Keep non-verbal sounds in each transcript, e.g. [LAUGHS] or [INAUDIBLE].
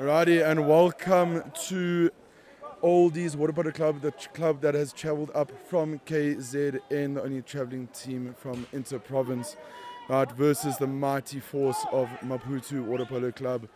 Alrighty, and welcome to Oldies Water Polo Club, the club that has travelled up from KZN, the only travelling team from inter-province, right, versus the mighty force of Maputo Water Polo Club,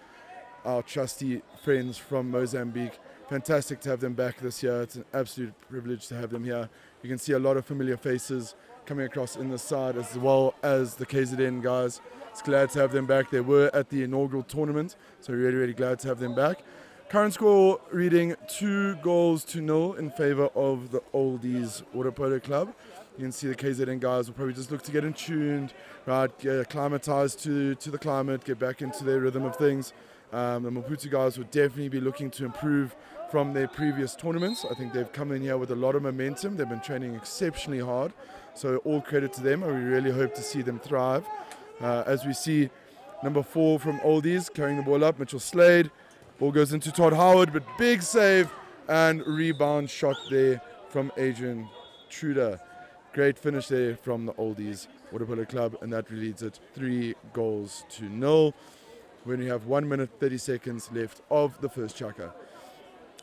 our trusty friends from Mozambique. Fantastic to have them back this year. It's an absolute privilege to have them here. You can see a lot of familiar faces coming across in the side as well as the KZN guys. It's glad to have them back. They were at the inaugural tournament, so really, really glad to have them back. Current score reading two goals to nil in favour of the Oldies Water Polo Club. You can see the KZN guys will probably just look to get in tuned, right, get acclimatized to, to the climate, get back into their rhythm of things. Um, the Maputo guys will definitely be looking to improve from their previous tournaments. I think they've come in here with a lot of momentum. They've been training exceptionally hard, so all credit to them. And we really hope to see them thrive. Uh, as we see number four from Oldies carrying the ball up, Mitchell Slade. Ball goes into Todd Howard, but big save and rebound shot there from Adrian Truder. Great finish there from the Oldies Water Polo Club, and that leads it three goals to nil when we have one minute 30 seconds left of the first chukka.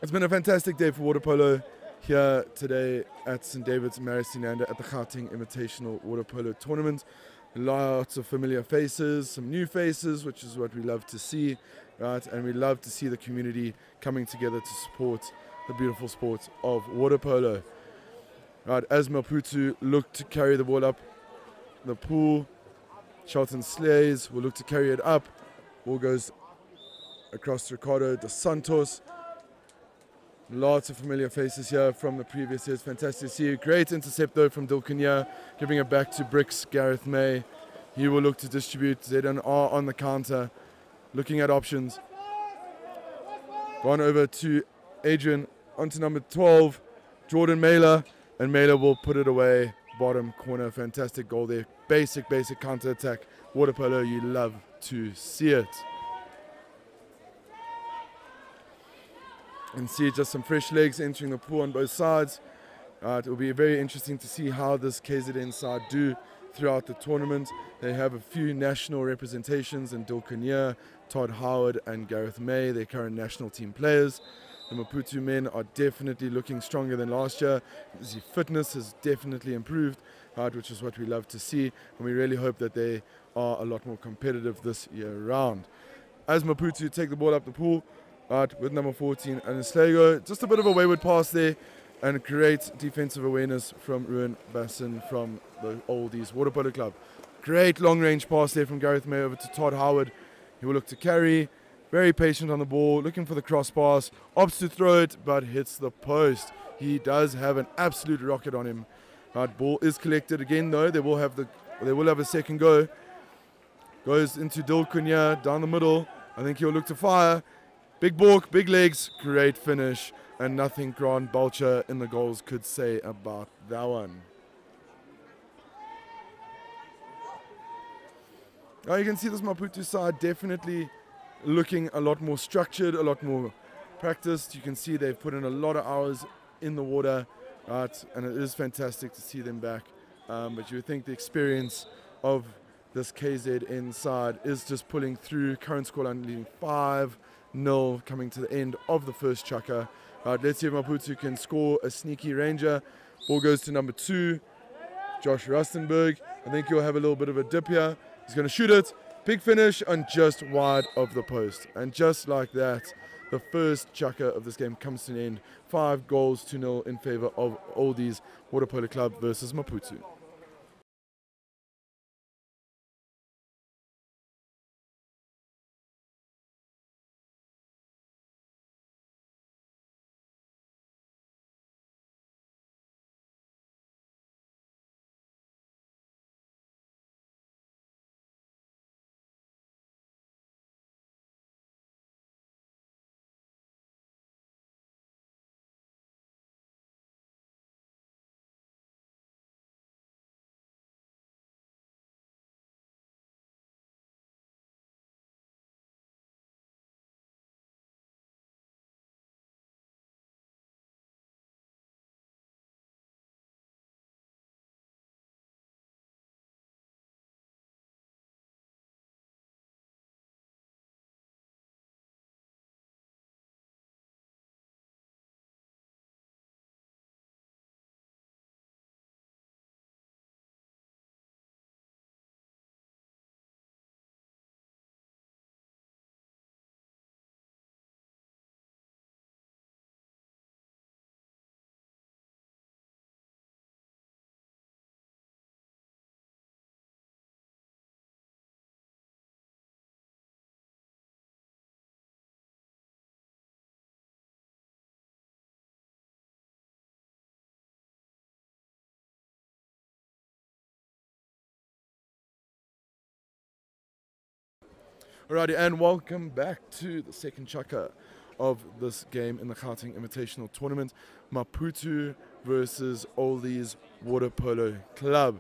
It's been a fantastic day for water polo here today at St. David's Marist Inanda at the Gauteng Invitational Water Polo Tournament. Lots of familiar faces, some new faces, which is what we love to see, right? And we love to see the community coming together to support the beautiful sport of water polo. Right, as Maputo look to carry the ball up the pool, Charlton Slays will look to carry it up. Ball goes across Ricardo dos Santos. Lots of familiar faces here from the previous years. Fantastic to see you. Great intercept though from Dilkunya, giving it back to Bricks Gareth May. He will look to distribute ZNR on the counter, looking at options. Gone over to Adrian, onto number 12, Jordan Mailer, and Mailer will put it away. Bottom corner, fantastic goal there. Basic, basic counter attack. Water polo, you love to see it. And see just some fresh legs entering the pool on both sides. Uh, it will be very interesting to see how this KZN side do throughout the tournament. They have a few national representations in Dilkania, Todd Howard and Gareth May, their current national team players. The Maputo men are definitely looking stronger than last year. The fitness has definitely improved, right, which is what we love to see. And we really hope that they are a lot more competitive this year round. As Maputo take the ball up the pool, right, with number 14 and Slego. Just a bit of a wayward pass there and great defensive awareness from Ruan Basson from the Oldies Water Polo Club. Great long range pass there from Gareth May over to Todd Howard. He will look to carry. Very patient on the ball, looking for the cross pass. Opts to throw it, but hits the post. He does have an absolute rocket on him. Right, ball is collected again though. They will have the they will have a second go. Goes into Dilkunya down the middle. I think he'll look to fire. Big balk, big legs, great finish, and nothing Grant Bulcher in the goals could say about that one. Now you can see this Maputo side definitely looking a lot more structured, a lot more practiced. You can see they've put in a lot of hours in the water, right? And it is fantastic to see them back. Um, but you would think the experience of this KZN side is just pulling through. Current scoreline leading 5 0 coming to the end of the first chukka. Right, let's see if Maputo can score a sneaky ranger. Ball goes to number two, Josh Rustenberg. I think he'll have a little bit of a dip here. He's going to shoot it. Big finish and just wide of the post. And just like that, the first chukka of this game comes to an end. Five goals to nil in favor of Oldies Water Polo Club versus Maputo. Alrighty, and welcome back to the second chukka of this game in the Gauteng Invitational Tournament. Maputo versus Oldies Water Polo Club.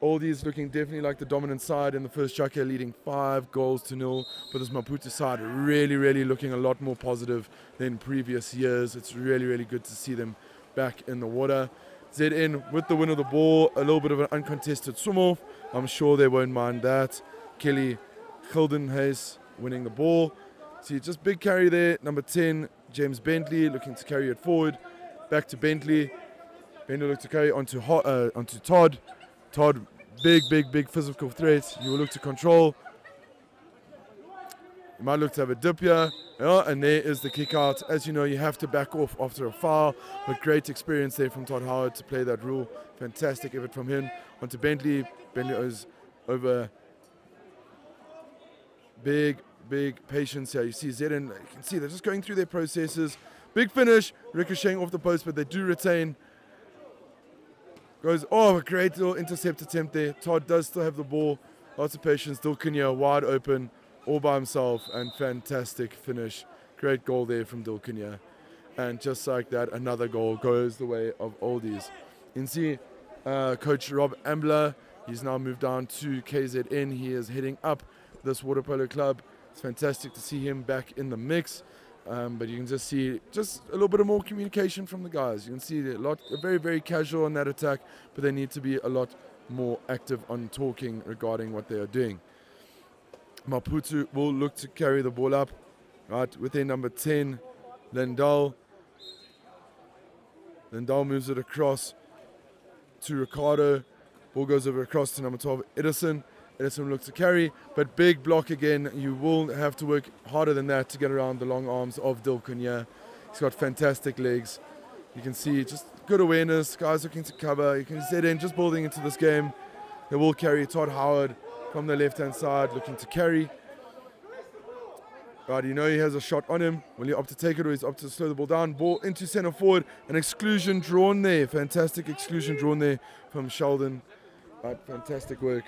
Oldies looking definitely like the dominant side in the first chukka, leading five goals to nil. But this Maputo side really, really looking a lot more positive than previous years. It's really, really good to see them back in the water. ZN with the win of the ball, a little bit of an uncontested swim off. I'm sure they won't mind that. Kelly Gildenhuis winning the ball. See, just big carry there. Number 10, James Bentley looking to carry it forward. Back to Bentley. Bentley looks to carry onto, uh, onto Todd. Todd, big, big, big physical threat. You will look to control. He might look to have a dip here. Yeah, and there is the kick out. As you know, you have to back off after a foul, but great experience there from Todd Howard to play that rule. Fantastic effort from him. Onto Bentley. Bentley is over big, big patience here. You see Zedin, you can see they're just going through their processes. Big finish, ricocheting off the post, but they do retain. Goes, oh, a great little intercept attempt there. Todd does still have the ball. Lots of patience. Dilkunya wide open, all by himself, and fantastic finish. Great goal there from Dilkunya. And just like that, another goal goes the way of oldies. You can see uh, Coach Rob Ambler, he's now moved down to KZN. He is heading up this water polo club. It's fantastic to see him back in the mix. Um, but you can just see just a little bit of more communication from the guys. You can see a lot, very, very casual on that attack, but they need to be a lot more active on talking regarding what they are doing. Maputo will look to carry the ball up, right, with their number 10, Lindal. Lindal moves it across to Ricardo. Ball goes over across to number 12, Edison. Edison looks to carry, but big block again. You will have to work harder than that to get around the long arms of Dilkunya. He's got fantastic legs. You can see just good awareness. Guys looking to cover. You can see in just building into this game. They will carry Todd Howard from the left hand side looking to carry. Right, you know he has a shot on him. Will he opt to take it or he's opt to slow the ball down? Ball into centre forward. An exclusion drawn there. Fantastic exclusion drawn there from Sheldon. Right, fantastic work.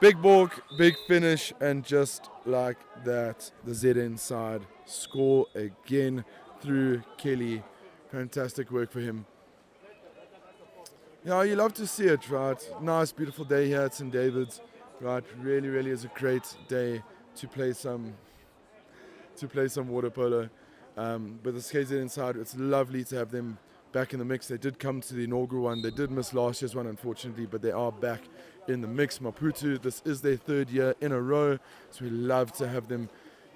Big balk, big finish, and just like that, the ZN side score again through Kelly. Fantastic work for him. Yeah, you love to see it, right? Nice, beautiful day here at St. David's, right? Really, really is a great day to play some to play some water polo. Um, but the KZN side, it's lovely to have them back in the mix. They did come to the inaugural one. They did miss last year's one, unfortunately, but they are back in the mix. Maputo, this is their third year in a row, so we love to have them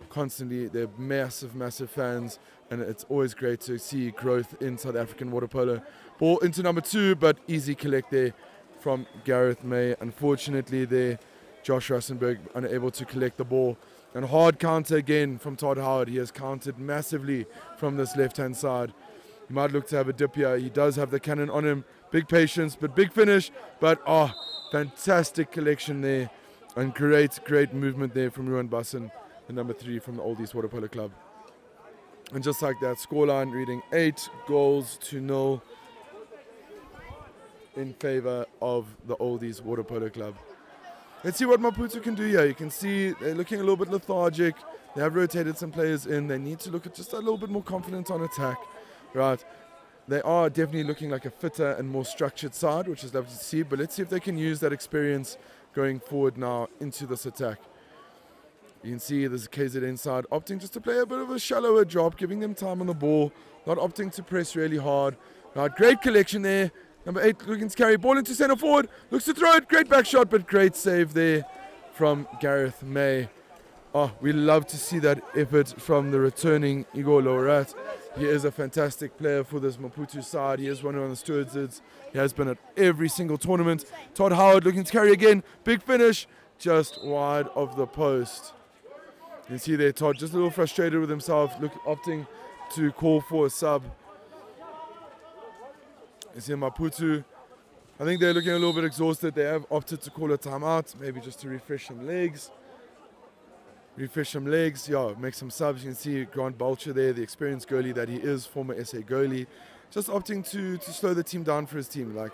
constantly. They're massive, massive fans, and it's always great to see growth in South African water polo. Ball into number two, but easy collect there from Gareth May. Unfortunately, there, Josh Rassenberg unable to collect the ball. And hard counter again from Todd Howard. He has counted massively from this left hand side. He might look to have a dip here. He does have the cannon on him. Big patience, but big finish. But oh, fantastic collection there. And great, great movement there from Ruan Basson, the number three from the Oldies Water Polo Club. And just like that, scoreline reading eight goals to nil in favor of the Oldies Water Polo Club. Let's see what Maputo can do here. You can see they're looking a little bit lethargic. They have rotated some players in. They need to look at just a little bit more confidence on attack right? They are definitely looking like a fitter and more structured side, which is lovely to see. But let's see if they can use that experience going forward now into this attack. You can see there's a KZN side opting just to play a bit of a shallower drop, giving them time on the ball, not opting to press really hard. Right, great collection there. Number eight looking to carry ball into centre forward. Looks to throw it. Great back shot, but great save there from Gareth May. Oh, we love to see that effort from the returning Igor Lorat. He is a fantastic player for this Maputo side. He is one of the stewards. He has been at every single tournament. Todd Howard looking to carry again. Big finish, just wide of the post. You can see there Todd just a little frustrated with himself, look, opting to call for a sub. You see Maputo. I think they're looking a little bit exhausted. They have opted to call a timeout, maybe just to refresh some legs refresh some legs, yeah, make some subs. You can see Grant Bulcher there, the experienced goalie that he is, former SA goalie, just opting to to slow the team down for his team. Like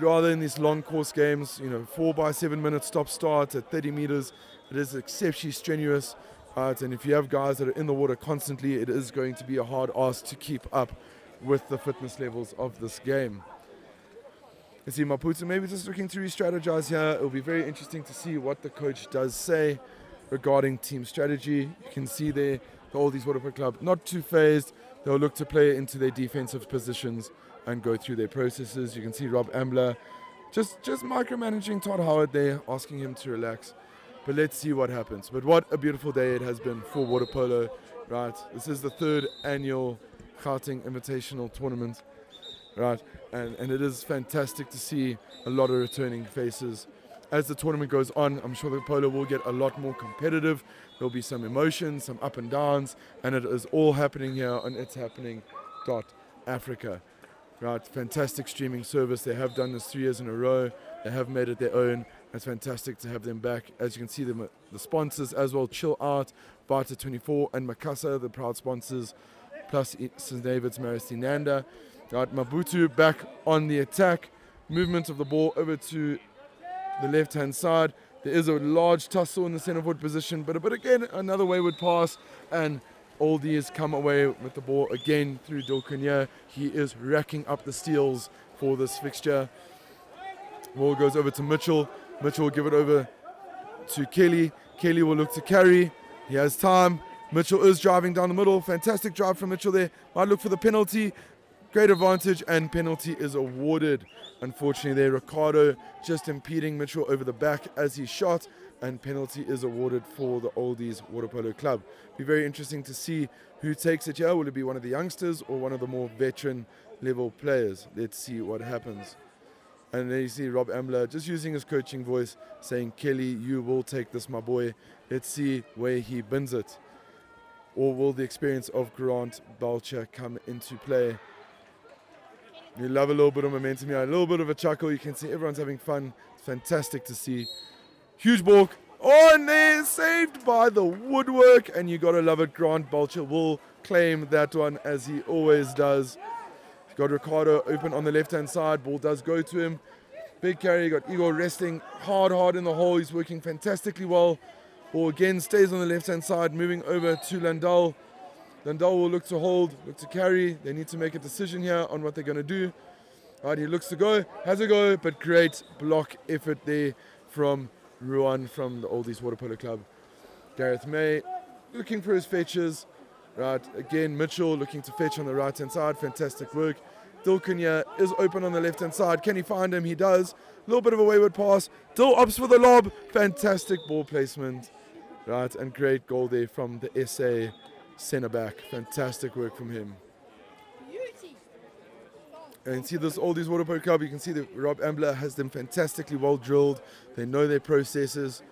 rather in these long course games, you know, four by seven minute stop start at 30 meters, it is exceptionally strenuous. Right? And if you have guys that are in the water constantly, it is going to be a hard ask to keep up with the fitness levels of this game. You see Maputo maybe just looking to re-strategize here. It'll be very interesting to see what the coach does say regarding team strategy. You can see there the Oldies Water Polo Club not too phased. They'll look to play into their defensive positions and go through their processes. You can see Rob Ambler just just micromanaging Todd Howard there, asking him to relax. But let's see what happens. But what a beautiful day it has been for water polo, right? This is the third annual Gauteng Invitational Tournament, right? And, and it is fantastic to see a lot of returning faces. As the tournament goes on, I'm sure the polo will get a lot more competitive. There'll be some emotions, some up and downs, and it is all happening here on It's Happening dot Africa. Right, fantastic streaming service. They have done this three years in a row. They have made it their own. It's fantastic to have them back. As you can see, them the sponsors as well: Chill Out, Vita 24, and Makasa, the proud sponsors, plus St David's Marist Inanda. Right, Maputo back on the attack. Movement of the ball over to the left-hand side. There is a large tussle in the centre forward position, but but again another wayward pass and Aldi has come away with the ball again through Dolkunya. He is racking up the steals for this fixture. Ball goes over to Mitchell. Mitchell will give it over to Kelly. Kelly will look to carry. He has time. Mitchell is driving down the middle. Fantastic drive from Mitchell there. Might look for the penalty. Great advantage and penalty is awarded. Unfortunately there, Ricardo just impeding Mitchell over the back as he shot and penalty is awarded for the Oldies Water Polo Club. Be very interesting to see who takes it here. Will it be one of the youngsters or one of the more veteran level players? Let's see what happens. And then you see Rob Ambler just using his coaching voice saying, Kelly, you will take this, my boy. Let's see where he bins it. Or will the experience of Grant Balcher come into play? You love a little bit of momentum here, a little bit of a chuckle. You can see everyone's having fun. It's fantastic to see. Huge balk. Oh, and they're saved by the woodwork. And you got to love it. Grant Balcher will claim that one as he always does. Got Ricardo open on the left-hand side. Ball does go to him. Big carry. Got Igor resting hard, hard in the hole. He's working fantastically well. Ball again stays on the left-hand side, moving over to Landau. Landau will look to hold, look to carry. They need to make a decision here on what they're going to do. Right, he looks to go, has a go, but great block effort there from Ruan from the Oldies Water Polo Club. Gareth May looking for his fetches. Right, again, Mitchell looking to fetch on the right hand side. Fantastic work. Dilkunya is open on the left hand side. Can he find him? He does. A little bit of a wayward pass. Dill opts for the lob. Fantastic ball placement. Right, and great goal there from the SA centre back. Fantastic work from him. And see this these Water Polo Club, you can see that Rob Ambler has them fantastically well drilled. They know their processes.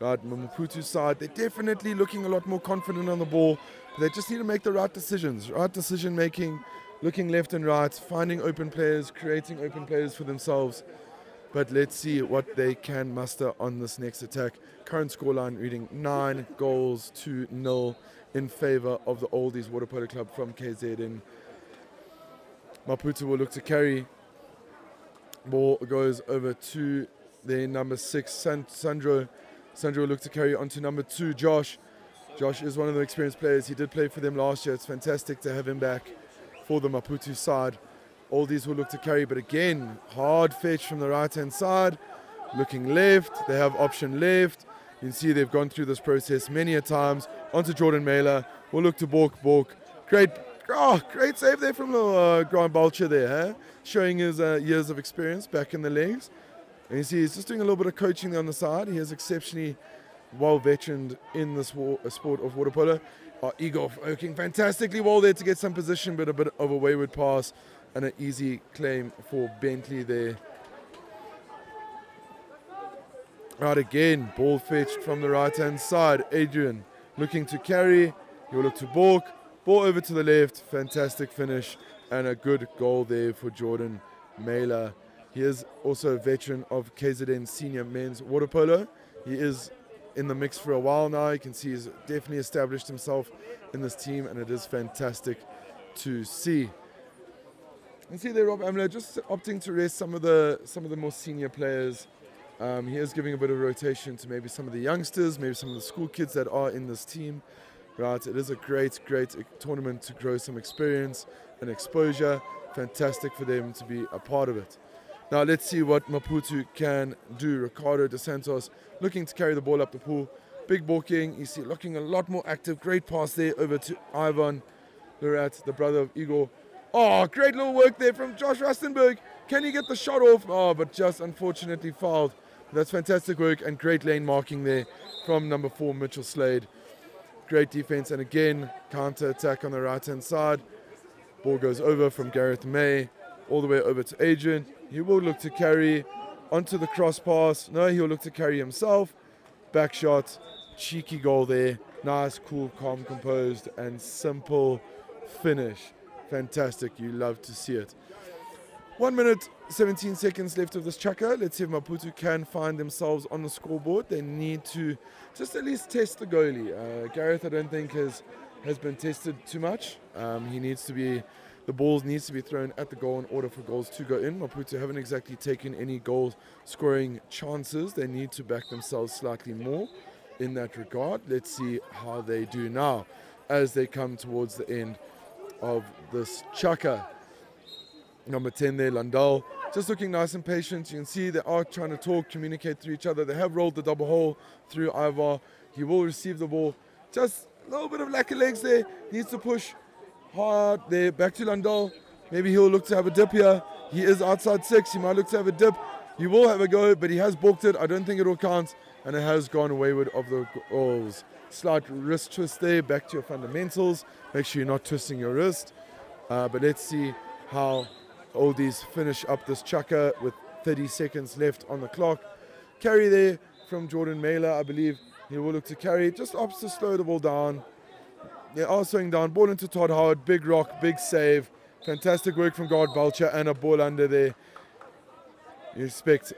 Right, Maputo's side, they're definitely looking a lot more confident on the ball. But they just need to make the right decisions, right decision making, looking left and right, finding open players, creating open players for themselves. But let's see what they can muster on this next attack. Current scoreline reading nine goals to nil in favour of the Oldies Water Polo Club from KZN. Maputo will look to carry. Ball goes over to the number six, San- Sandro. Sandro will look to carry on to number two, Josh. Josh is one of the experienced players. He did play for them last year. It's fantastic to have him back for the Maputo side. Oldies will look to carry, but again, hard fetch from the right hand side. Looking left, they have option left. You can see they've gone through this process many a times. Onto Jordan Mailer. We'll look to Bork Bork. Great, oh, great save there from uh, Grant Balcher there, huh? showing his uh, years of experience back in the legs. And you see he's just doing a little bit of coaching on the side. He is exceptionally well veteraned in this war, sport of water polo. Uh, Igor working fantastically well there to get some position, but a bit of a wayward pass and an easy claim for Bentley there. Right again, ball fetched from the right hand side. Adrian looking to carry. He'll look to balk. Ball over to the left. Fantastic finish and a good goal there for Jordan Mailer. He is also a veteran of KZN senior men's water polo. He is in the mix for a while now. You can see he's definitely established himself in this team, and it is fantastic to see. And see there, Rob Ambler just opting to rest some of the some of the more senior players. Um, he is giving a bit of rotation to maybe some of the youngsters, maybe some of the school kids that are in this team. Right, it is a great, great tournament to grow some experience and exposure. Fantastic for them to be a part of it. Now let's see what Maputo can do. Ricardo De Santos looking to carry the ball up the pool. Big ball king, you see looking a lot more active. Great pass there over to Ivan Lurat, the brother of Igor. Oh, great little work there from Josh Rustenberg. Can he get the shot off? Oh, but just unfortunately fouled. That's fantastic work and great lane marking there from number four, Mitchell Slade. Great defense and again, counter attack on the right hand side. Ball goes over from Gareth May all the way over to Adrian. He will look to carry onto the cross pass. No, he'll look to carry himself. Back shot, cheeky goal there. Nice, cool, calm, composed, and simple finish. Fantastic. You love to see it. One minute, 17 seconds left of this chukka. Let's see if Maputo can find themselves on the scoreboard. They need to just at least test the goalie. Uh, Gareth, I don't think, has, has been tested too much. Um, he needs to be the balls needs to be thrown at the goal in order for goals to go in. Maputo haven't exactly taken any goal scoring chances. They need to back themselves slightly more in that regard. Let's see how they do now as they come towards the end of this chukka. Number 10 there, Landau. Just looking nice and patient. You can see they are trying to talk, communicate through each other. They have rolled the double hole through Ivar. He will receive the ball. Just a little bit of lack of legs there. Needs to push hard there. Back to Landau. Maybe he'll look to have a dip here. He is outside six. He might look to have a dip. He will have a go, but he has balked it. I don't think it will count. And it has gone wayward of the goals. Slight wrist twist there. Back to your fundamentals. Make sure you're not twisting your wrist. Uh, but let's see how oldies finish up this chukka with 30 seconds left on the clock. Carry there from Jordan Mailer, I believe. He will look to carry. Just opts to slow the ball down. They are slowing down. Ball into Todd Howard. Big rock, big save. Fantastic work from guard Vulture and a ball under there. You expect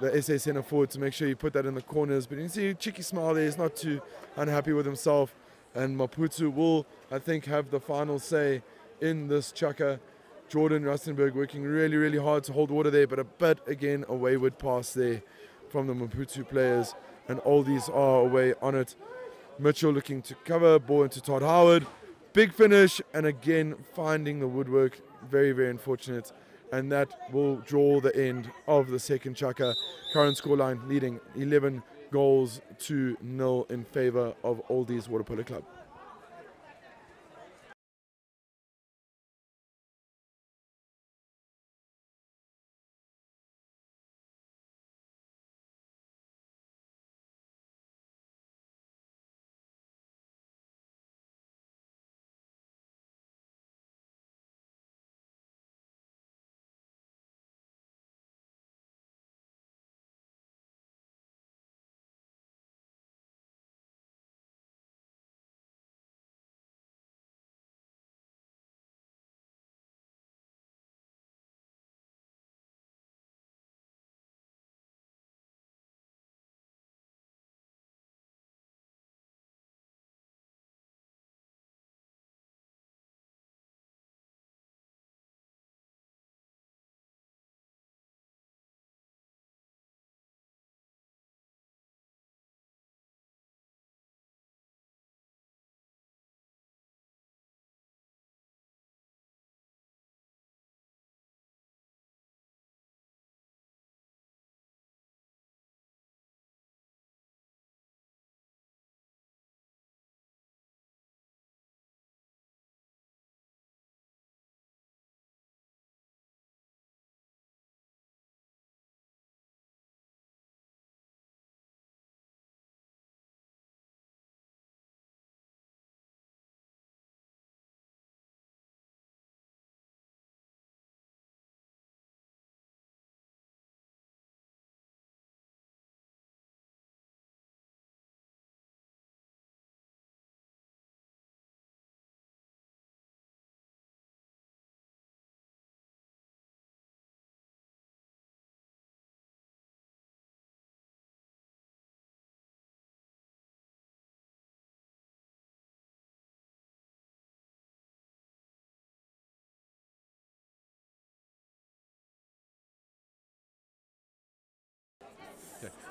the SA centre forward to make sure you put that in the corners. But you can see cheeky smile there. He's not too unhappy with himself. And Maputo will, I think, have the final say in this chukka. Jordan Rustenberg working really, really hard to hold water there, but a bit again a wayward pass there from the Maputo players. And all these are away on it. Mitchell looking to cover, ball into Todd Howard. Big finish, and again finding the woodwork. Very, very unfortunate. And that will draw the end of the second chukka. Current scoreline leading 11 goals to nil in favor of Oldies Water Polo Club.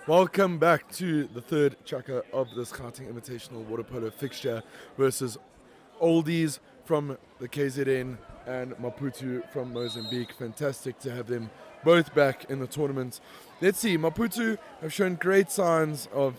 Welcome back to the third chukka of this Gauteng Invitational Water Polo fixture versus Oldies from the KZN and Maputo from Mozambique. Fantastic to have them both back in the tournament. Let's see, Maputo have shown great signs of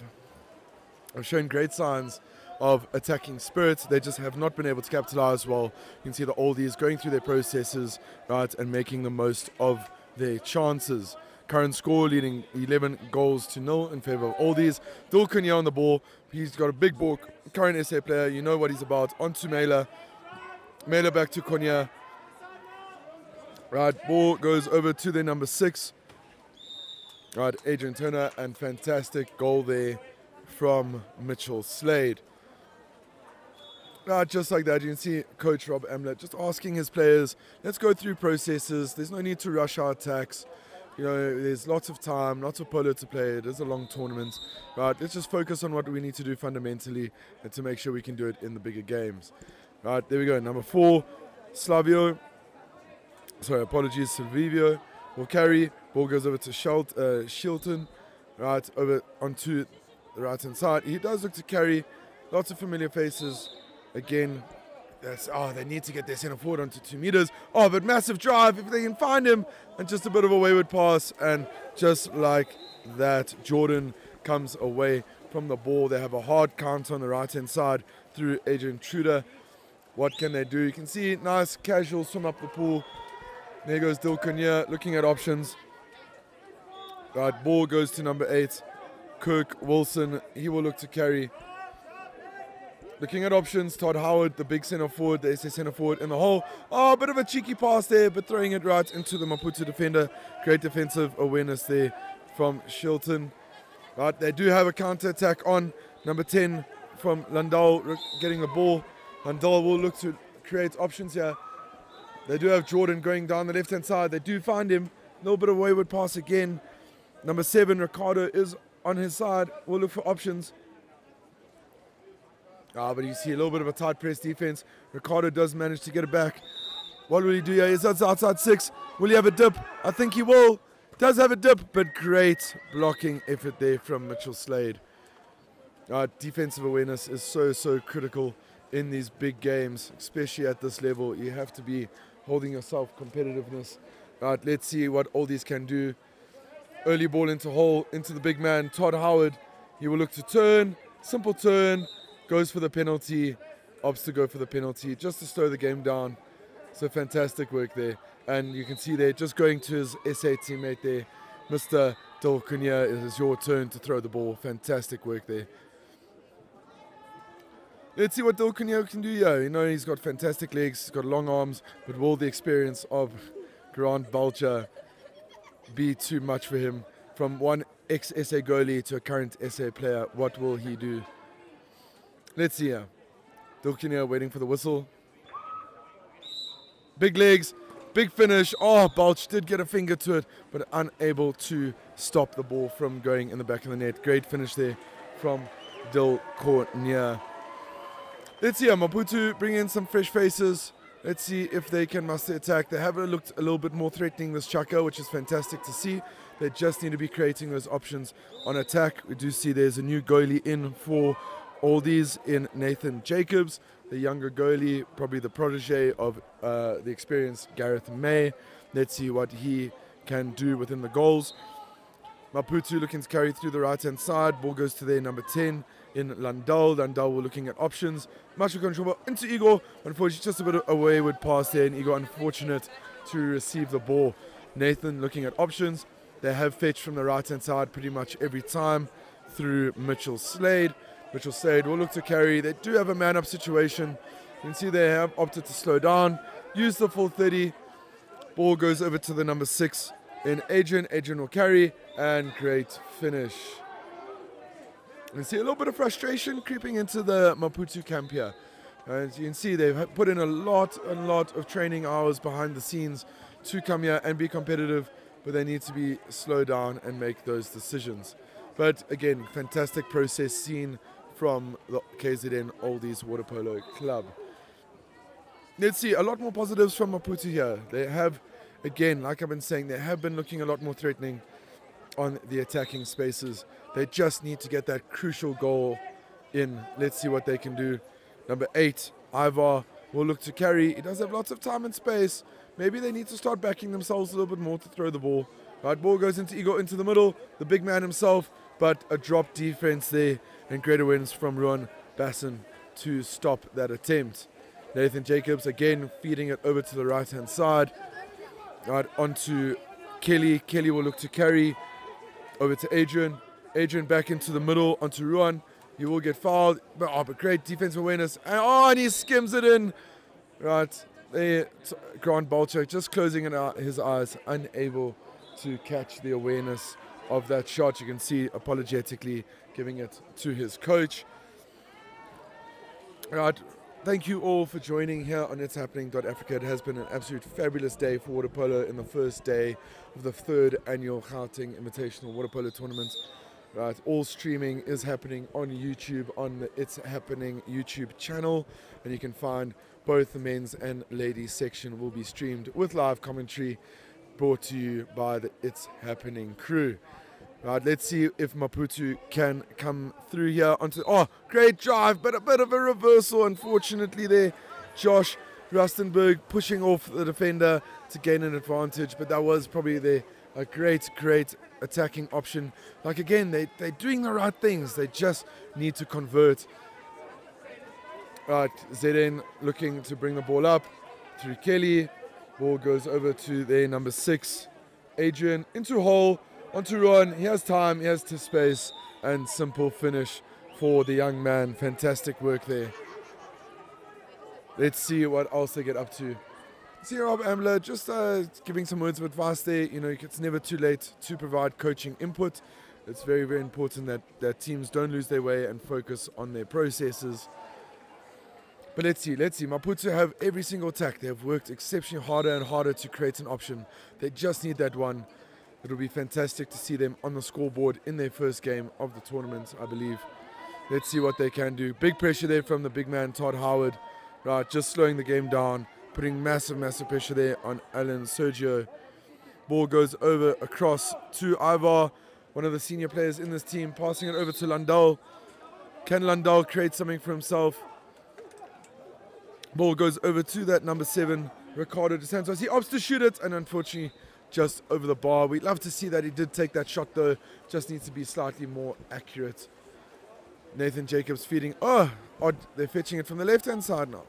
have shown great signs of attacking spirit. They just have not been able to capitalize well. You can see the oldies going through their processes, right, and making the most of their chances. Current score leading 11 goals to nil in favor of Oldies. Dulkunya on the ball. He's got a big ball. Current SA player. You know what he's about. On to Mela. Mela back to Konya. Right, ball goes over to their number six. Right, Adrian Turner. And fantastic goal there from Mitchell Slade. Right, just like that, you can see Coach Rob Ambler just asking his players, let's go through processes. There's no need to rush our attacks you know, there's lots of time, lots of polo to play. It is a long tournament, right? Let's just focus on what we need to do fundamentally and to make sure we can do it in the bigger games. Right, there we go. Number four, Slavio. Sorry, apologies, Silvio will carry. Ball goes over to Shalt, uh, Shilton, right, over onto the right hand side. He does look to carry lots of familiar faces. Again, oh, they need to get their centre forward onto two metres. Oh, but massive drive if they can find him. And just a bit of a wayward pass. And just like that, Jordan comes away from the ball. They have a hard count on the right hand side through Adrian Truder. What can they do? You can see nice casual swim up the pool. There goes Dilkunya looking at options. Right, ball goes to number eight. Kirk Wilson. He will look to carry. Looking at options, Todd Howard, the big centre forward, the SA centre forward in the hole. Oh, ah, a bit of a cheeky pass there, but throwing it right into the Maputo defender. Great defensive awareness there from Shilton. Right, they do have a counter attack on number 10 from Landau getting the ball. Landau will look to create options here. They do have Jordan going down the left hand side. They do find him. A little bit of wayward pass again. Number seven, Ricardo, is on his side. We'll look for options. Ah, but you see a little bit of a tight press defense. Ricardo does manage to get it back. What will he do here? He's outside six. Will he have a dip? I think he will. Does have a dip, but great blocking effort there from Mitchell Slade. Uh, defensive awareness is so, so critical in these big games, especially at this level. You have to be holding yourself competitiveness. Right, let's see what all these can do. Early ball into hole, into the big man, Todd Howard. He will look to turn, simple turn, goes for the penalty, opts to go for the penalty just to slow the game down. So fantastic work there. And you can see there, just going to his SA teammate there, Mr. Dolkunya, it is your turn to throw the ball. Fantastic work there. Let's see what Dolkunya can do here. You know, he's got fantastic legs, he's got long arms, but will the experience of Grant Vulture be too much for him? From one ex-SA goalie to a current SA player, what will he do? Let's see here. Dulkinia waiting for the whistle. Big legs, big finish. Oh, Balch did get a finger to it, but unable to stop the ball from going in the back of the net. Great finish there from Dil. Let's see. Maputo bring in some fresh faces. Let's see if they can muster attack. They have looked a little bit more threatening this Chukka, which is fantastic to see. They just need to be creating those options on attack. We do see there's a new goalie in for oldies in Nathan Jacobs, the younger goalie, probably the protege of uh, the experienced Gareth May. Let's see what he can do within the goals. Maputo looking to carry through the right hand side. Ball goes to their number 10 in Landau. Landau were looking at options. Macho control into Igor. Unfortunately, just a bit of a wayward pass there, and Igor unfortunate to receive the ball. Nathan looking at options. They have fetched from the right hand side pretty much every time through Mitchell Slade. Mitchell will look to carry. They do have a man up situation. You can see they have opted to slow down, use the full 30. Ball goes over to the number six in Adrian. Adrian will carry and great finish. You can see a little bit of frustration creeping into the Maputo camp here. As you can see, they've put in a lot, a lot of training hours behind the scenes to come here and be competitive, but they need to be slow down and make those decisions. But again, fantastic process seen from the KZN Oldies Water Polo Club. Let's see, a lot more positives from Maputo here. They have, again, like I've been saying, they have been looking a lot more threatening. on the attacking spaces. They just need to get that crucial goal in. Let's see what they can do. Number eight, Ivar will look to carry. He does have lots of time and space. Maybe they need to start backing themselves a little bit more to throw the ball. Right, ball goes into Igor into the middle. The big man himself, but a drop defense there, and great awareness from Ruan Basson to stop that attempt. Nathan Jacobs again feeding it over to the right hand side. Right onto Kelly. Kelly will look to carry over to Adrian. Adrian back into the middle onto Ruan. He will get fouled. But, oh, but great defensive awareness. And, oh, and he skims it in. Right there, Grant Balchuk just closing in uh, his eyes, unable to catch the awareness of that shot. You can see apologetically giving it to his coach. Right, thank you all for joining here on It's Happening Africa. It has been an absolute fabulous day for water polo in the first day of the third annual Gauteng Invitational Water Polo Tournament. Right, all streaming is happening on YouTube on the It's Happening YouTube channel, and you can find both the men's and ladies section will be streamed with live commentary brought to you by the It's Happening crew. Right, let's see if Maputo can come through here onto. Oh, great drive, but a bit of a reversal, unfortunately, there. Josh Rustenberg pushing off the defender to gain an advantage, but that was probably the, a great, great attacking option. Like, again, they, they're doing the right things, they just need to convert. Right, Zeden looking to bring the ball up through Kelly. Ball goes over to their number six, Adrian, into hole onto Ron. He has time, he has to space, and simple finish for the young man. Fantastic work there. Let's see what else they get up to. See Rob Ambler just uh, giving some words of advice there. You know, it's never too late to provide coaching input. It's very, very important that, that teams don't lose their way and focus on their processes. But let's see, let's see. Maputo have every single attack. They have worked exceptionally harder and harder to create an option. They just need that one. It'll be fantastic to see them on the scoreboard in their first game of the tournament, I believe. Let's see what they can do. Big pressure there from the big man, Todd Howard. Right, just slowing the game down, putting massive, massive pressure there on Alan Sergio. Ball goes over across to Ivar, one of the senior players in this team, passing it over to Landau. Can Landau create something for himself? Ball goes over to that number seven, Ricardo dos Santos. He opts to shoot it, and unfortunately, just over the bar. We'd love to see that he did take that shot though. Just needs to be slightly more accurate. Nathan Jacobs feeding. Oh, odd. They're fetching it from the left hand side now.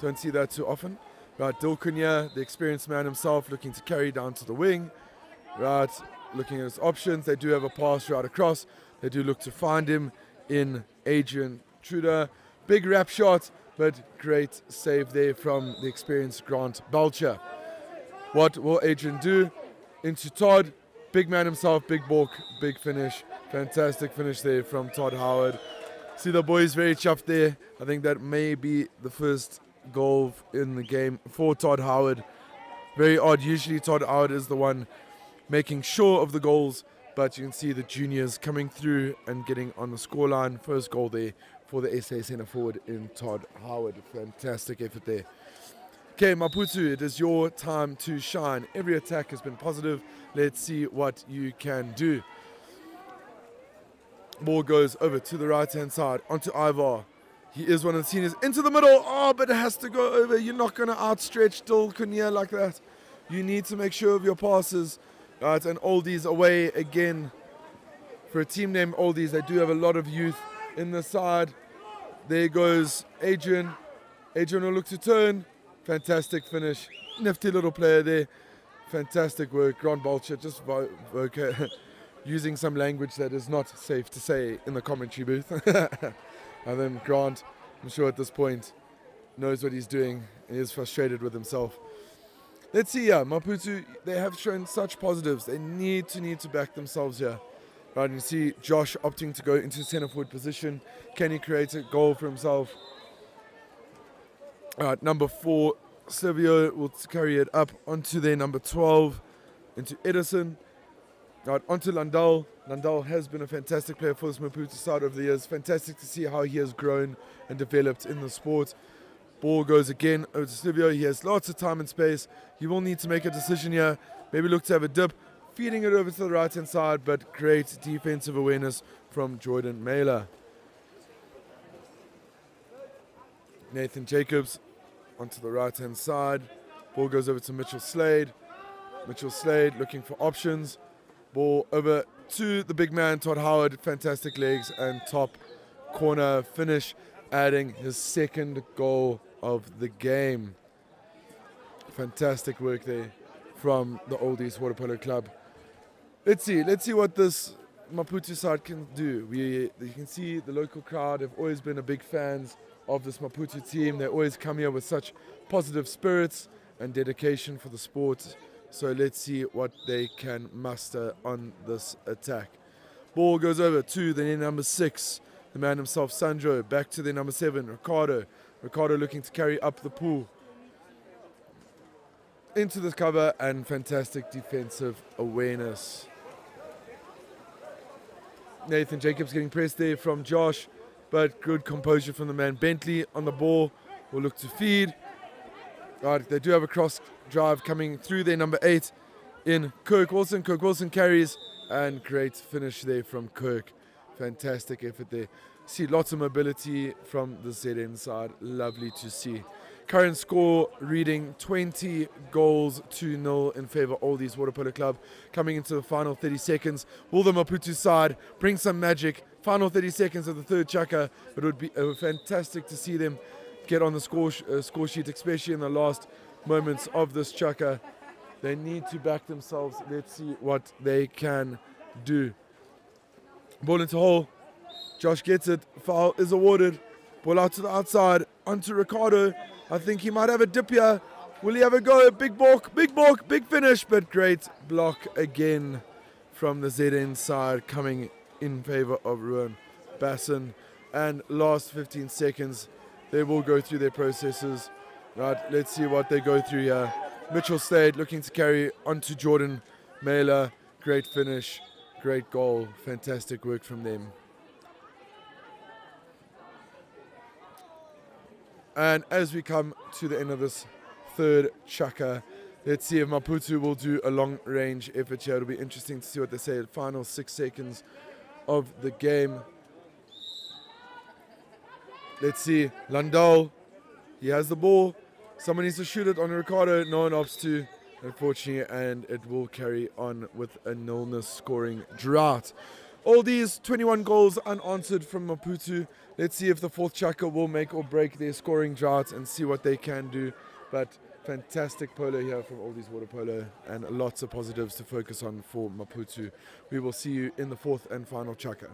Don't see that too often. Right, Dilkunya, the experienced man himself, looking to carry down to the wing. Right, looking at his options. They do have a pass right across. They do look to find him in Adrian Truder. Big wrap shot, but great save there from the experienced Grant Belcher. What will Adrian do? Into Todd, big man himself, big bulk, big finish. Fantastic finish there from Todd Howard. See the boys very chuffed there. I think that may be the first goal in the game for Todd Howard. Very odd. Usually Todd Howard is the one making sure of the goals, but you can see the juniors coming through and getting on the scoreline. First goal there for the SA centre forward in Todd Howard. Fantastic effort there. Okay, Maputo, it is your time to shine. Every attack has been positive. Let's see what you can do. Ball goes over to the right hand side onto Ivar. He is one of the seniors into the middle. Oh, but it has to go over. You're not going to outstretch Dil like that. You need to make sure of your passes. Right, and Oldies away again. For a team named Oldies, they do have a lot of youth in the side. There goes Adrian. Adrian will look to turn. Fantastic finish. Nifty little player there. Fantastic work. Grant Bolcher just [LAUGHS] using some language that is not safe to say in the commentary booth. [LAUGHS] and then Grant, I'm sure at this point, knows what he's doing and is frustrated with himself. Let's see, yeah, Maputo, they have shown such positives. They need to need to back themselves here. Right, and you see Josh opting to go into centre forward position. Can he create a goal for himself? All right, number four, Silvio will carry it up onto their number 12, into Edison. All right, onto Landau. Landau has been a fantastic player for this Maputo side over the years. Fantastic to see how he has grown and developed in the sport. Ball goes again over to Silvio. He has lots of time and space. He will need to make a decision here. Maybe look to have a dip. feeding it over to the right hand side, but great defensive awareness from Jordan Mailer. Nathan Jacobs onto the right hand side. Ball goes over to Mitchell Slade. Mitchell Slade looking for options. Ball over to the big man, Todd Howard. Fantastic legs and top corner finish, adding his second goal of the game. Fantastic work there from the Oldies Water Polo Club. Let's see, let's see what this Maputo side can do. We, you can see the local crowd have always been a big fans of this Maputo team. They always come here with such positive spirits and dedication for the sport. So let's see what they can muster on this attack. Ball goes over to the number six, the man himself, Sandro. Back to the number seven, Ricardo. Ricardo looking to carry up the pool. Into the cover and fantastic defensive awareness. Nathan Jacobs getting pressed there from Josh, but good composure from the man. Bentley on the ball will look to feed. Right, they do have a cross drive coming through their number eight in Kirk Wilson. Kirk Wilson carries and great finish there from Kirk. Fantastic effort there. See lots of mobility from the ZN side. Lovely to see. Current score reading 20 goals to nil in favour of Oldies Water Polo Club. Coming into the final 30 seconds. Will the Maputo side bring some magic? Final 30 seconds of the third chukka. It would be uh, fantastic to see them get on the score, uh, score sheet, especially in the last moments of this chukka. They need to back themselves. Let's see what they can do. Ball into hole. Josh gets it. Foul is awarded. Ball out to the outside. Onto Ricardo. I think he might have a dip here. Will he have a go? Big balk, big balk, big finish, but great block again from the ZN side coming in favor of Ruan Basson. And last 15 seconds, they will go through their processes. Right, let's see what they go through here. Mitchell Slade looking to carry onto Jordan Mailer. Great finish, great goal, fantastic work from them. And as we come to the end of this third chukka, let's see if Maputo will do a long range effort here. It'll be interesting to see what they say. Final six seconds of the game. Let's see. Landau, he has the ball. Someone needs to shoot it on Ricardo. No one opts to, unfortunately, and it will carry on with a nilness scoring drought. Oldies 21 goals unanswered from Maputo. Let's see if the fourth chukka will make or break their scoring drought and see what they can do. But fantastic polo here from Oldies Water Polo and lots of positives to focus on for Maputo. We will see you in the fourth and final chukka.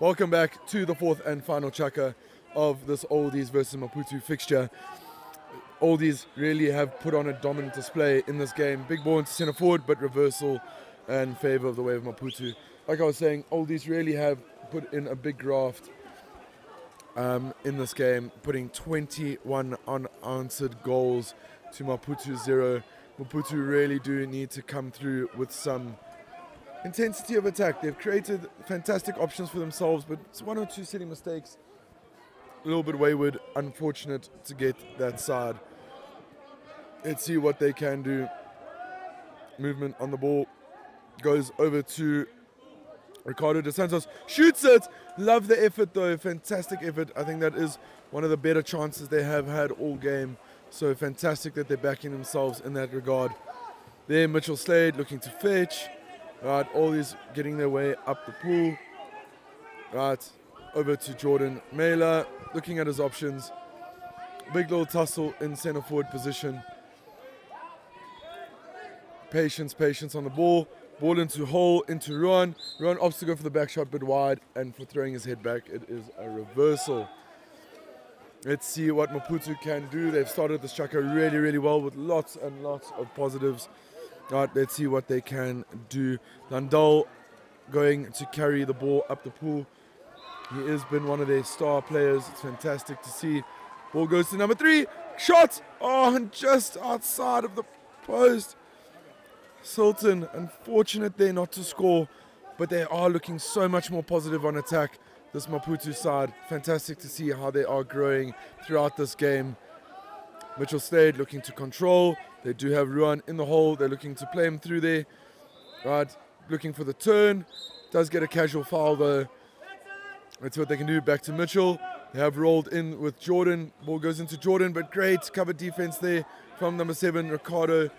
Welcome back to the fourth and final chukka of this Oldies versus Maputo fixture. Oldies really have put on a dominant display in this game. Big ball into centre forward, but reversal in favour of the way of Maputo. Like I was saying, Oldies really have put in a big graft um, in this game, putting 21 unanswered goals to Maputo zero. Maputo really do need to come through with some intensity of attack. They've created fantastic options for themselves, but it's one or two silly mistakes. A little bit wayward, unfortunate to get that side. Let's see what they can do. Movement on the ball goes over to Ricardo dos Santos. Shoots it. Love the effort though. Fantastic effort. I think that is one of the better chances they have had all game. So fantastic that they're backing themselves in that regard. There, Mitchell Slade looking to fetch. Right, Oldies getting their way up the pool. Right, over to Jordan Mailer, looking at his options. Big little tussle in centre forward position. Patience, patience on the ball. Ball into hole, into Ruan. Ruan opts to go for the back shot, but wide. And for throwing his head back, it is a reversal. Let's see what Maputo can do. They've started the striker really, really well with lots and lots of positives. Right, let's see what they can do. Landau going to carry the ball up the pool. He has been one of their star players. It's fantastic to see. Ball goes to number three. Shot! Oh, just outside of the post. Sultan, unfortunate there not to score, but they are looking so much more positive on attack. This Maputo side, fantastic to see how they are growing throughout this game. Mitchell Slade looking to control. They do have Ruan in the hole. They're looking to play him through there. Right, looking for the turn. Does get a casual foul though. Let's see what they can do. Back to Mitchell. They have rolled in with Jordan. Ball goes into Jordan, but great cover defense there from number seven, Ricardo.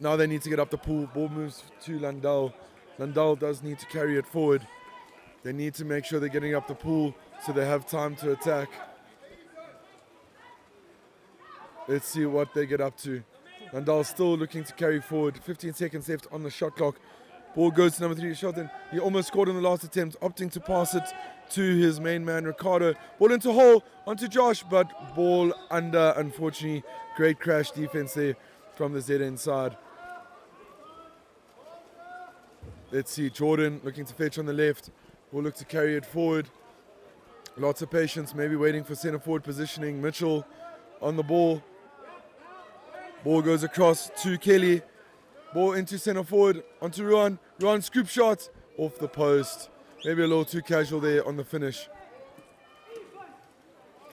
Now they need to get up the pool. Ball moves to Landau. Landau does need to carry it forward. They need to make sure they're getting up the pool so they have time to attack. Let's see what they get up to. Landau still looking to carry forward. 15 seconds left on the shot clock. Ball goes to number three, Shelton. He almost scored in the last attempt, opting to pass it to his main man, Ricardo. Ball into hole, onto Josh, but ball under, unfortunately. Great crash defense there from the ZN side. Let's see, Jordan looking to fetch on the left. Will look to carry it forward. Lots of patience, maybe waiting for centre forward positioning. Mitchell on the ball. Ball goes across to Kelly. Ball into centre forward, onto Ruan. Ruan scoop shot off the post. Maybe a little too casual there on the finish.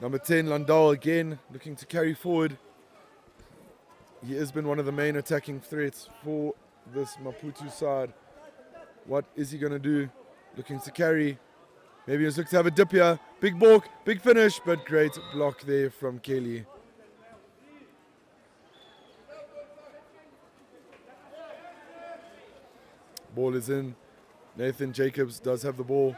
Number 10, Landau again, looking to carry forward. He has been one of the main attacking threats for this Maputo side. What is he going to do? Looking to carry. Maybe he's looking to have a dip here. Big balk, big finish, but great block there from Kelly. Ball is in. Nathan Jacobs does have the ball.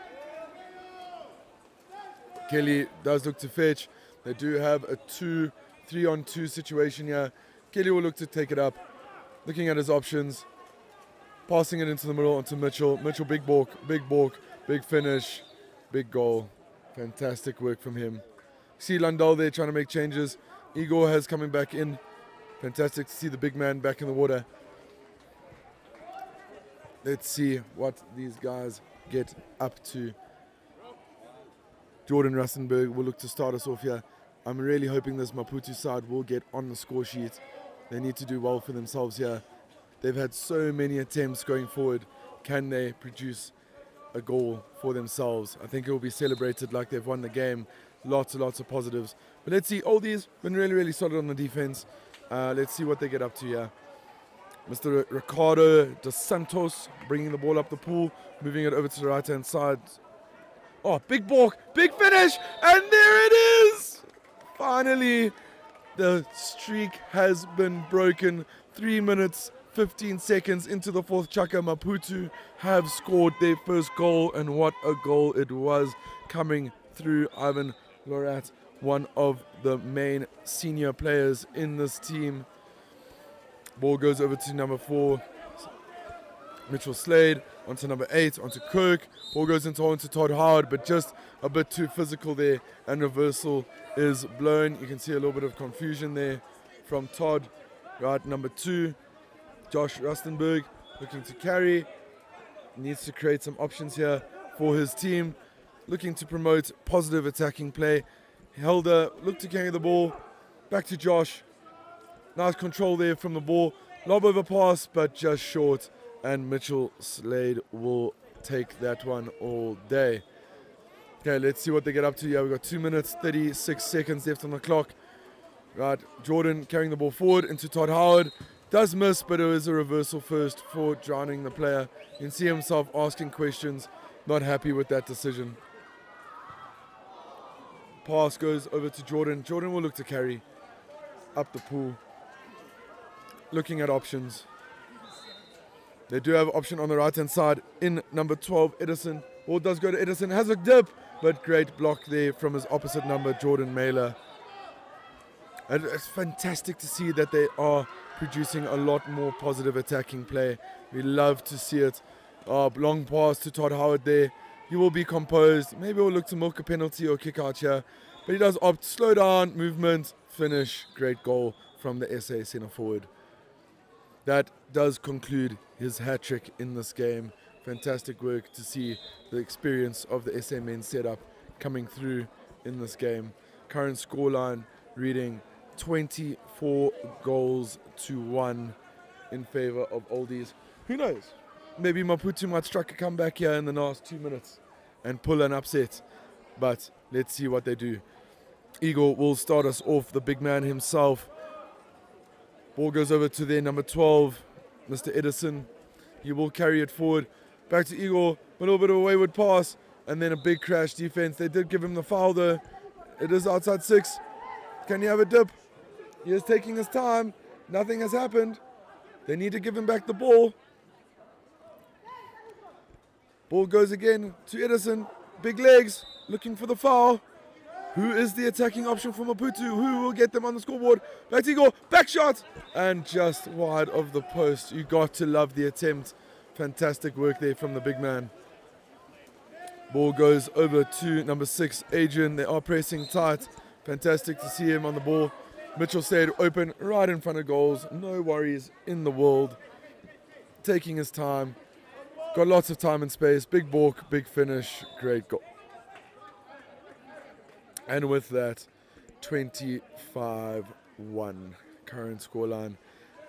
Kelly does look to fetch. They do have a two, three on two situation here. Kelly will look to take it up. Looking at his options. Passing it into the middle onto Mitchell. Mitchell, big balk, big balk, big finish, big goal. Fantastic work from him. See Landau there trying to make changes. Igor has coming back in. Fantastic to see the big man back in the water. Let's see what these guys get up to. Jordan Rustenberg will look to start us off here. I'm really hoping this Maputo side will get on the score sheet. They need to do well for themselves here. They've had so many attempts going forward. Can they produce a goal for themselves? I think it will be celebrated like they've won the game. Lots and lots of positives. But let's see. Oldies been really, really solid on the defense. Uh, let's see what they get up to here. Mr. Ricardo dos Santos bringing the ball up the pool, moving it over to the right hand side. Oh, big balk, big finish, and there it is! Finally, the streak has been broken. Three minutes, 15 seconds into the fourth Chukka Maputo have scored their first goal, and what a goal it was coming through Ivan Lorat, one of the main senior players in this team. Ball goes over to number four. Mitchell Slade onto number eight, onto Kirk. Ball goes into onto Todd Howard, but just a bit too physical there, and reversal is blown. You can see a little bit of confusion there from Todd. Right, number two, Josh Rustenberg looking to carry. Needs to create some options here for his team. Looking to promote positive attacking play. Helder look to carry the ball. Back to Josh. Nice control there from the ball. Lob over pass, but just short and Mitchell Slade will take that one all day. Okay, let's see what they get up to. Yeah, we've got 2 minutes, 36 seconds left on the clock. Right, Jordan carrying the ball forward into Todd Howard. Does miss, but it was a reversal first for drowning the player. You can see himself asking questions, not happy with that decision. Pass goes over to Jordan. Jordan will look to carry up the pool. Looking at options. They do have option on the right hand side in number 12, Edison. Ball does go to Edison, has a dip, but great block there from his opposite number, Jordan Mailer. And it's fantastic to see that they are producing a lot more positive attacking play. We love to see it. Uh, long pass to Todd Howard there. He will be composed. Maybe we'll look to milk a penalty or kick out here. But he does opt slow down, movement, finish. Great goal from the SA centre forward. That does conclude his hat trick in this game. Fantastic work to see the experience of the SMN setup coming through in this game. Current scoreline reading 24 goals to 1 in favor of Oldies. Who knows? Maybe Maputo might strike a comeback here in the last two minutes and pull an upset. But let's see what they do. Igor will start us off, the big man himself. Ball goes over to their number 12, Mr. Edison. He will carry it forward. Back to Igor. A little bit of a wayward pass. And then a big crash defense. They did give him the foul though. It is outside six. Can he have a dip? He is taking his time. Nothing has happened. They need to give him back the ball. Ball goes again to Edison. Big legs. Looking for the foul. Who is the attacking option for Maputo? Who will get them on the scoreboard? Back to go, back shot, and just wide of the post. You got to love the attempt. Fantastic work there from the big man. Ball goes over to number six, Adrian. They are pressing tight. Fantastic to see him on the ball. Mitchell said open right in front of goals. No worries in the world. Taking his time. Got lots of time and space. Big balk, big finish. Great goal. And with that, 25 1 current scoreline.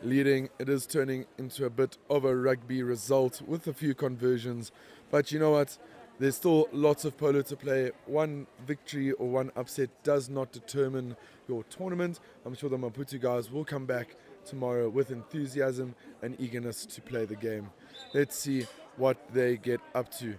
Leading, it is turning into a bit of a rugby result with a few conversions. But you know what? There's still lots of polo to play. One victory or one upset does not determine your tournament. I'm sure the Maputo guys will come back tomorrow with enthusiasm and eagerness to play the game. Let's see what they get up to.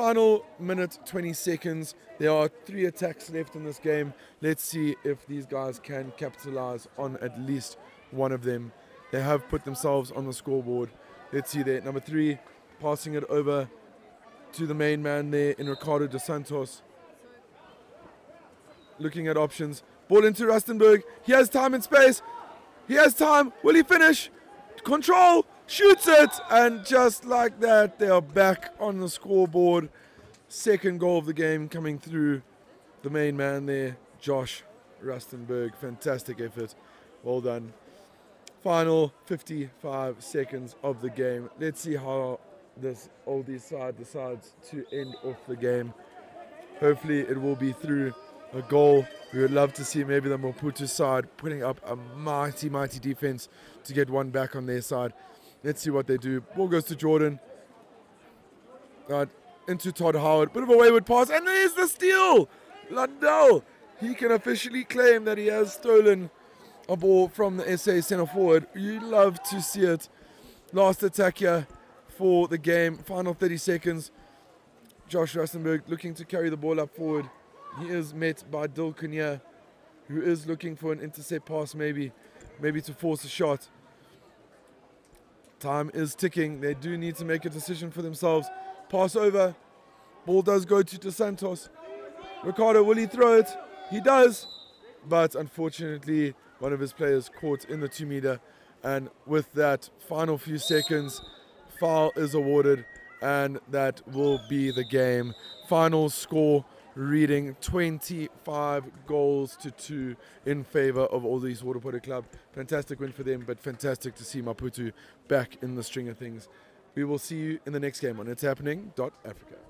Final minute, 20 seconds. There are three attacks left in this game. Let's see if these guys can capitalize on at least one of them. They have put themselves on the scoreboard. Let's see there. Number three, passing it over to the main man there in Ricardo dos Santos. Looking at options. Ball into Rustenberg. He has time and space. He has time. Will he finish? Control shoots it, and just like that, they are back on the scoreboard. Second goal of the game coming through the main man there, Josh Rustenberg. Fantastic effort. Well done. Final 55 seconds of the game. Let's see how this oldie side decides to end off the game. Hopefully, it will be through a goal. We would love to see maybe the Maputo side putting up a mighty, mighty defense to get one back on their side. Let's see what they do. Ball goes to Jordan. Right, into Todd Howard. Bit of a wayward pass. And there's the steal. Lundell. He can officially claim that he has stolen a ball from the SA centre forward. You love to see it. Last attack here for the game. Final 30 seconds. Josh Rustenberg looking to carry the ball up forward. He is met by Dil who is looking for an intercept pass maybe, maybe to force a shot. Time is ticking. They do need to make a decision for themselves. Pass over. Ball does go to Dos Santos. Ricardo, will he throw it? He does. But unfortunately, one of his players caught in the two meter. And with that final few seconds, foul is awarded, and that will be the game. Final score reading 25 goals to 2 in favor of Oldies Water Polo Club. Fantastic win for them, but fantastic to see Maputo back in the string of things. We will see you in the next game on It's Happening. Africa.